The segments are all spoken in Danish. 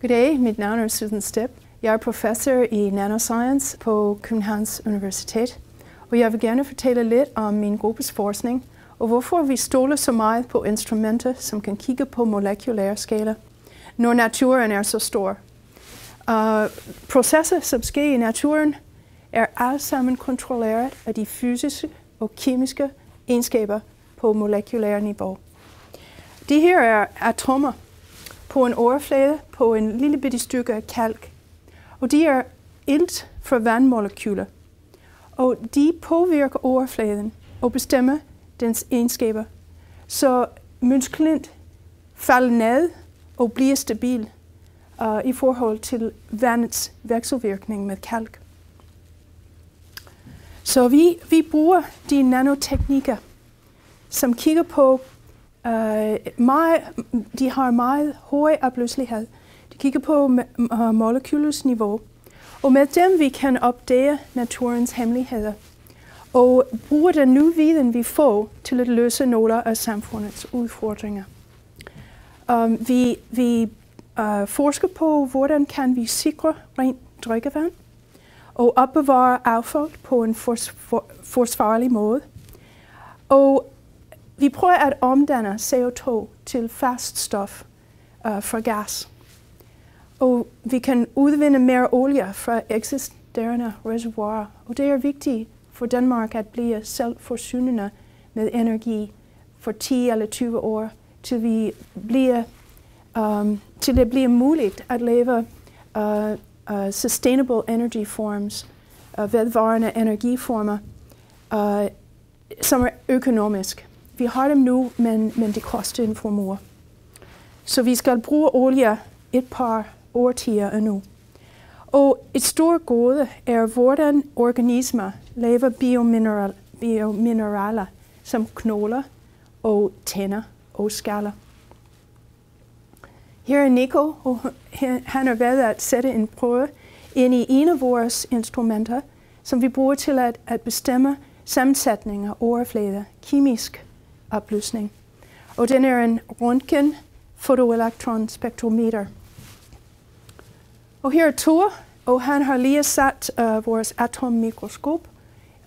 Goddag, mit navn er Susan Stepp. Jeg er professor i nanoscience på Københavns Universitet, og jeg vil gerne fortælle lidt om min gruppes forskning, og hvorfor vi stoler så meget på instrumenter, som kan kigge på molekylære skala, når naturen er så stor. Uh, processer, som sker i naturen, er alt sammen kontrolleret af de fysiske og kemiske egenskaber på molekylære niveau. De her er atomer på en overflade på en lille bitte stykke af kalk. Og de er ilt fra vandmolekyler. Og de påvirker overfladen og bestemmer dens egenskaber. Så mønsklint falder ned og bliver stabil uh, i forhold til vandets vekselvirkning med kalk. Så vi, vi bruger de nanoteknikker, som kigger på uh, meget, de har meget høj opløselighed. De kigger på uh, øh, molekylers niveau. Og med dem vi kan opdage naturens hemmeligheder. Og bruge den nye viden, vi får, til at løse nogle af samfundets udfordringer. Um, vi vi uh, forsker på, hvordan kan vi sikre rent drikkevand og opbevare affald på en fors- forsvarlig måde. Og vi prøver at omdanne CO2 til fast stof øh, uh, fra gas. Og vi kan udvinde mere olie fra eksisterende reservoirer. Og det er vigtigt for Danmark at blive selvforsynende med energi for 10 eller 20 år, til vi bliver um, til det bliver muligt at leve uh, uh, sustainable energy forms, uh, vedvarende energiformer, uh, som er økonomisk. Vi har dem nu, men, men det koster en formue. Så vi skal bruge olie et par årtier endnu. Og et stort gode er, hvordan organismer laver biomineral, biomineraler som knogler og tænder og skaller. Her er Nico, og han er ved at sætte en prøve ind i en af vores instrumenter, som vi bruger til at, at bestemme sammensætninger, af overflader, kemisk opløsning. Og den er en røntgen fotoelektron spektrometer. Og her er Thor, og han har lige sat uh, vores atommikroskop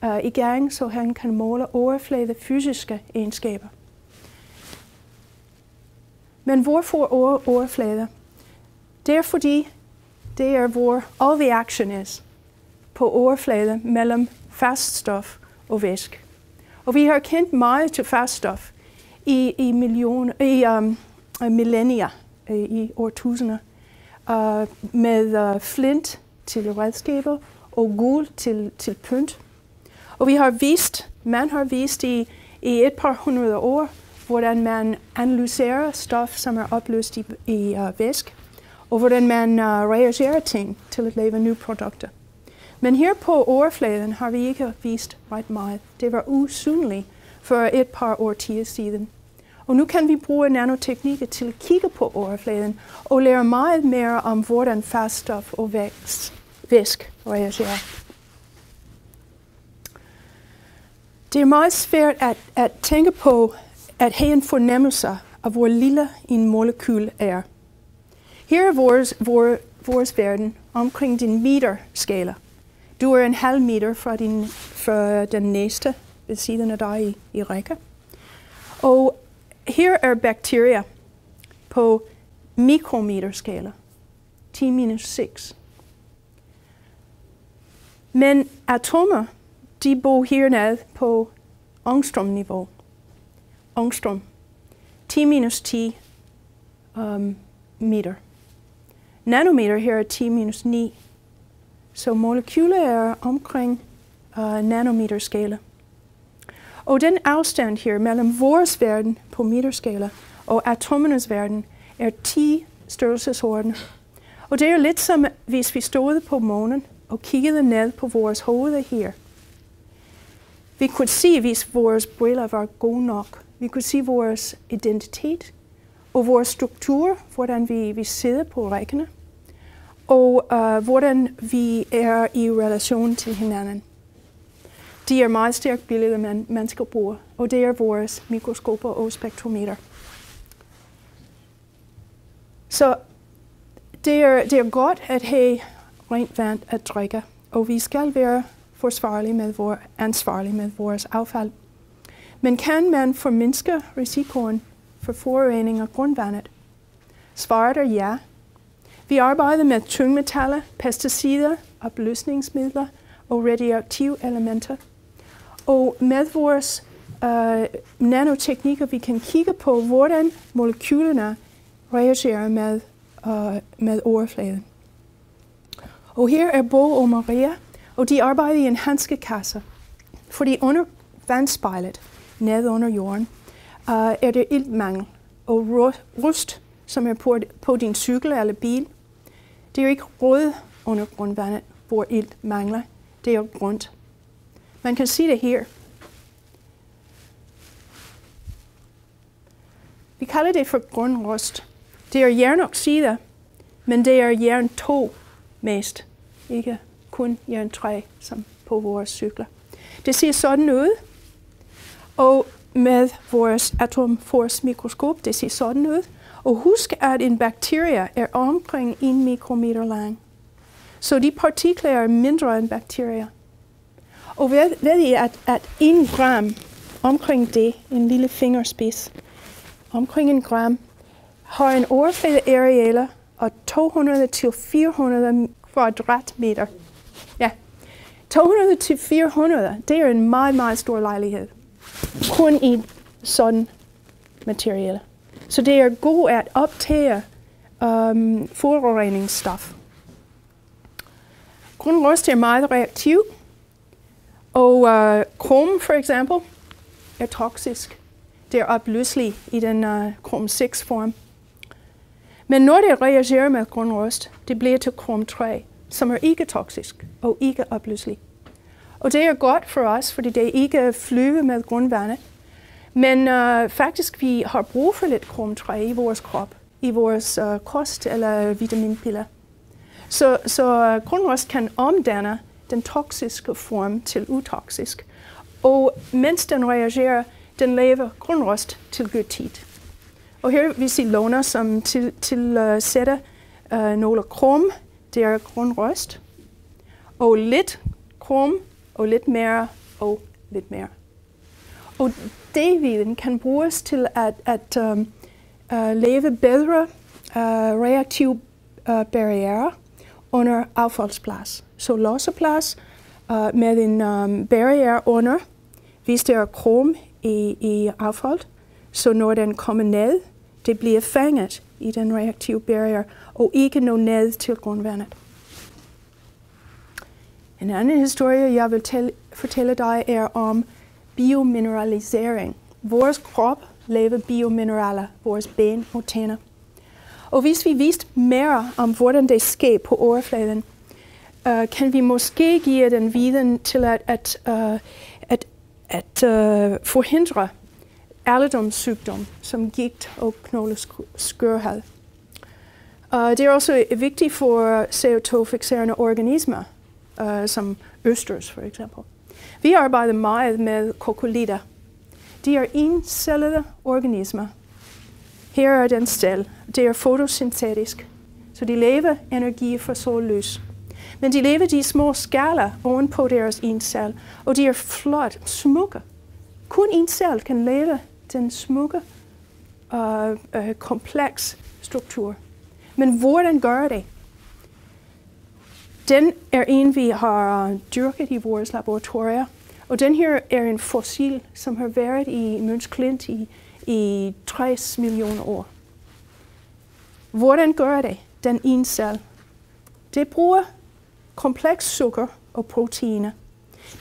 uh, i gang, så han kan måle overflade fysiske egenskaber. Men hvorfor over overflader? Det er fordi, det er hvor all the action is på overfladen mellem fast stof og væske. Og vi har kendt meget til faststof i, i, million, i um, øh, millennier, øh, i årtusinder, uh, med uh, flint til redskaber og guld til, til pynt. Og vi har vist, man har vist i, i et par hundrede år, hvordan man analyserer stof, som er opløst i, i uh, væsk, og hvordan man uh, reagerer ting til at lave nye produkter. Men her på overfladen har vi ikke vist ret meget. Det var usynligt for et par årtier siden. Og nu kan vi bruge nanoteknikker til at kigge på overfladen og lære meget mere om, hvordan faststof og vækst, væsk reagerer. Det er meget svært at, at tænke på at have en fornemmelse af, hvor lille en molekyl er. Her er vores, vores, vores verden omkring din meter-skala. Du er en halv meter fra, din, fra den næste ved siden af dig i, i række. Og her er bakterier på mikrometerskala, 10 minus 6. Men atomer, de bor hernede på angstrom-niveau angstrom. 10 minus 10 um, meter. Nanometer her er 10 minus 9. Så molekyler er omkring uh, nanometerskala. Og den afstand her mellem vores verden på meterskala og atomernes verden er 10 størrelsesorden. Og det er lidt som hvis vi stod på månen og kiggede ned på vores hoveder her. Vi kunne se, hvis vores briller var gode nok, vi kunne se vores identitet og vores struktur, hvordan vi, vi sidder på rækkerne, og uh, hvordan vi er i relation til hinanden. De er meget stærkt billeder, man, man skal bruge, og det er vores mikroskoper og spektrometer. Så det er, det er godt at have rent vand at drikke, og vi skal være forsvarlige med vores, ansvarlige med vores affald. Men kan man formindske risikoen for forurening af grundvandet? Svaret er ja. Vi arbejder med tungmetaller, pesticider, opløsningsmidler og radioaktive elementer. Og med vores øh, nanoteknikker, vi kan kigge på, hvordan molekylerne reagerer med, øh, med overfladen. Og her er Bo og Maria, og de arbejder i en handskekasse. Fordi under vandspejlet, nede under jorden, uh, er der iltmangel og rust, som er på, på din cykel eller bil. Det er jo ikke rød under grundvandet, hvor ilt mangler. Det er jo grønt. Man kan se det her. Vi kalder det for grundrust. Det er jernoxider, men det er jern 2 mest, ikke kun jern 3, som på vores cykler. Det ser sådan ud, og med vores atomforce mikroskop, det ser sådan ud. Og husk, at en bakterie er omkring 1 mikrometer lang. Så de partikler er mindre end bakterier. Og ved, ved I, at, at 1 gram omkring det, en lille fingerspids, omkring en gram, har en overflade arealer af 200 til 400 kvadratmeter. Ja, 200 til 400, det er en meget, meget stor lejlighed. Kun i sådan materiale. Så det er godt at optage um, forureningsstof. Grundrust er meget reaktiv, og uh, krom for eksempel er toksisk. Det er opløselig i den uh, krom 6 form. Men når det reagerer med grundrust, det bliver til krom 3, som er ikke toksisk og ikke opløselig. Og det er godt for os, fordi det ikke flyver med grundvandet. Men øh, faktisk, vi har brug for lidt krom 3 i vores krop, i vores øh, kost eller vitaminpiller. Så, så uh, kan omdanne den toksiske form til utoksisk. Og mens den reagerer, den laver grundrust til gytit. Og her vi se låner, som til, til uh, sætter uh, nogle krom, det er grundrust, og lidt krom, og lidt mere, og lidt mere. Og det viden kan bruges til at, at um, uh, lave bedre uh, reaktive øh, uh, barriere under affaldsplads. Så losseplads uh, med en um, barriere under, hvis der er krom i, i affald, så når den kommer ned, det bliver fanget i den reaktive barriere og ikke nå ned til grundvandet. En anden historie, jeg vil tælle, fortælle dig, er om biomineralisering. Vores krop laver biomineraler, vores ben og tænder. Og hvis vi vidste mere om, hvordan det sker på overfladen, uh, kan vi måske give den viden til at, at, uh, at, at uh, forhindre alderdomssygdom, som gigt og knogleskørhed. Uh, det er også vigtigt for CO2-fixerende organismer, uh, som østers for eksempel. Vi arbejder meget med kokolitter. De er encellede organismer. Her er den stel. Det er fotosyntetisk, så de lever energi fra sollys. Men de lever de små skaller ovenpå deres encell, og de er flot, smukke. Kun en cell kan leve den smukke, uh, uh, kompleks struktur. Men hvordan gør det? Den er en, vi har dyrket i vores laboratorier. Og den her er en fossil, som har været i Møns Klint i, i 60 millioner år. Hvordan gør det, den ene cell? Det bruger kompleks sukker og proteiner.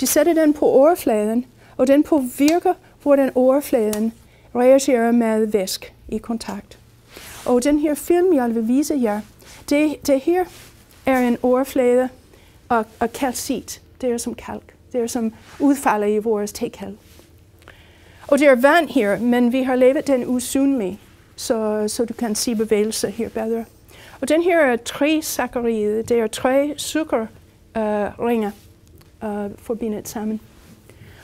De sætter den på overfladen, og den påvirker, hvordan overfladen reagerer med væsk i kontakt. Og den her film, jeg vil vise jer, det, det her er en overflade og, og kalcit. Det er som kalk. Det er som udfalder i vores tekal. Og det er vand her, men vi har lavet den usynlig, så, så du kan se bevægelse her bedre. Og den her er tre saccharide. Det er tre sukkerringer uh, uh, forbindet sammen.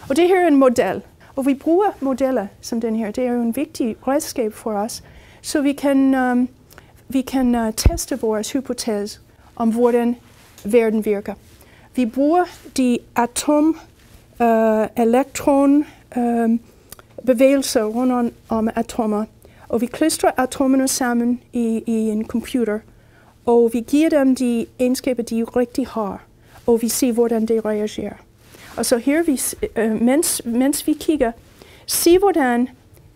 Og det her er en model. Og vi bruger modeller som den her. Det er jo en vigtig redskab for os, så vi kan um, vi kan uh, teste vores hypotese om, hvordan verden virker. Vi bruger de atom, uh, elektron, uh, bevægelser rundt om, om atomer, og vi klistrer atomerne sammen i, i en computer, og vi giver dem de egenskaber, de rigtig har, og vi ser, hvordan de reagerer. Og så her, vi, uh, mens, mens vi kigger, se hvordan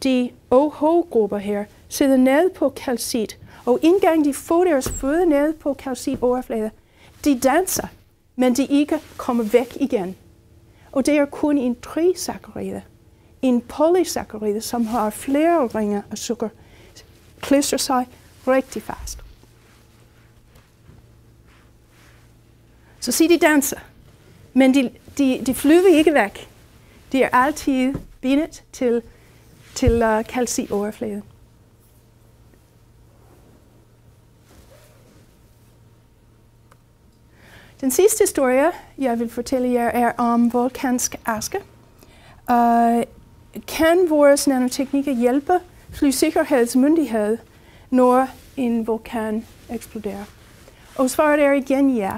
de OH-grupper her sidder nede på kalcit, og indgang de får deres fødder ned på kalcitoverfladen, de danser, men de ikke kommer væk igen. Og det er kun en trisaccharide. En polysaccharide, som har flere ringer af sukker, klister sig rigtig fast. Så sig de danser, men de, de, de flyver ikke væk. De er altid bindet til, til øh, uh, kalcitoverfladen. Den sidste historie, jeg vil fortælle jer, er om vulkansk aske. Uh, kan vores nanoteknikker hjælpe flysikkerhedsmyndighed, når en vulkan eksploderer? Og svaret er igen ja.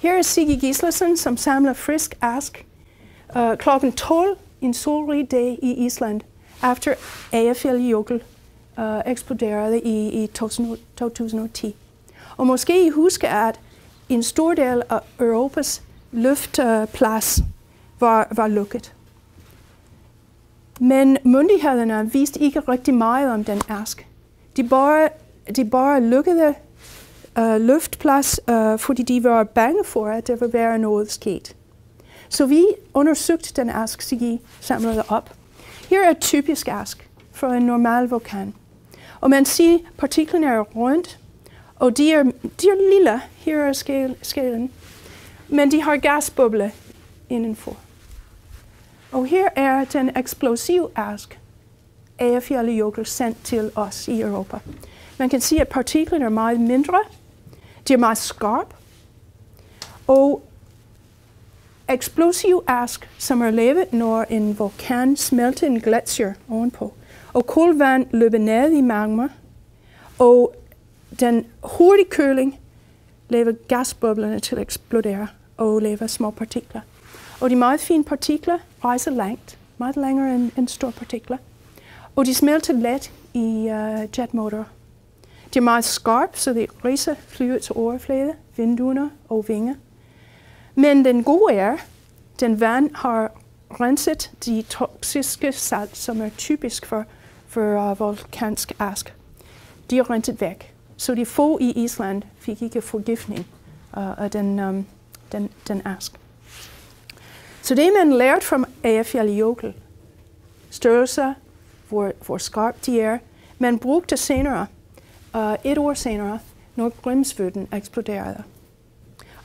Her er Sigge Gislason, som samler frisk ask uh, klokken 12 en solrig dag i Island, efter Eyjafjallajökull uh, eksploderede i, i 2010. Og måske I husker, at en stor del af Europas luftplads var, var lukket. Men myndighederne viste ikke rigtig meget om den ask. De bare, de bare lukkede uh, luftplads, uh, fordi de var bange for, at der ville være noget sket. Så vi undersøgte den ask, Sigi samlede op. Her er et typisk ask for en normal vulkan. Og man siger, at partiklerne er rundt, og de er, de er lille. Her er skalen. Men de har gasboble indenfor. Og her er den eksplosive ask, Eyjafjallajökull sendt til os i Europa. Man kan se, at partiklerne er meget mindre. De er meget skarpe. Og eksplosiv ask, som er lavet, når en vulkan smelter en gletsjer ovenpå. Og kulvand løber ned i magma, og den hurtige køling laver gasboblerne til at eksplodere og laver små partikler. Og de meget fine partikler rejser langt, meget længere end, end store partikler. Og de smelter let i uh, jetmotor. De er meget skarpe, så de riser flyets overflade, vinduerne og vinger. Men den gode er, den vand har renset de toksiske salt, som er typisk for, for øh, uh, vulkansk ask. De er renset væk. Så de få i Island fik ikke forgiftning øh, uh, af den, um, den, den ask. Så det man lærte fra Eyjafjallajökull, størrelser, hvor, hvor skarpt de er, man brugte senere, uh, et år senere, når Grimsvøden eksploderede.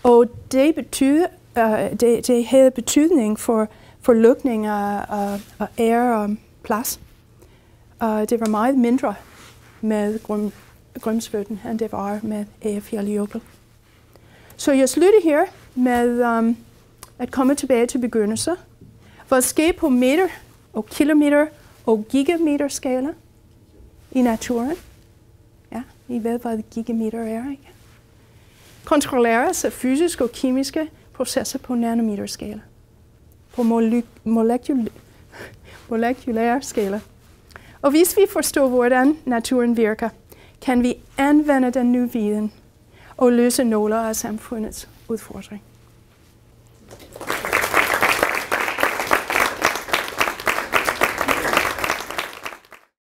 Og det, betyder, uh, øh, det, det havde betydning for, for lukning af, af, af air og plads. Uh, det var meget mindre med Grim, Grimsvøden, end det var med øh, Eyjafjallajökull. Så jeg slutter her med um, at komme tilbage til begyndelser. Hvad sker på meter og kilometer og gigameter skala i naturen? Ja, I ved, hvad gigameter er, ikke? Kontrolleres af fysiske og kemiske processer på nanometerskala. På molekul molekylær skala. Og hvis vi forstår, hvordan naturen virker, kan vi anvende den nye viden og løse nogle af samfundets udfordringer.